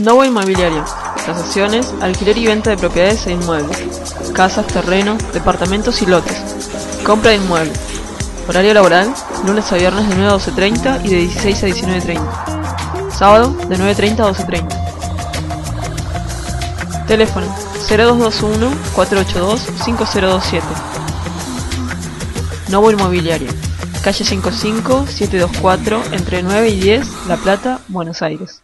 Novo Inmobiliaria. Tasaciones, alquiler y venta de propiedades e inmuebles. Casas, terrenos, departamentos y lotes. Compra de inmuebles. Horario laboral, lunes a viernes de 9 a 12.30 y de 16 a 19.30. Sábado de 9.30 a 12.30. Teléfono 0221 482 5027. Novo Inmobiliaria. Calle 55 724 entre 9 y 10 La Plata, Buenos Aires.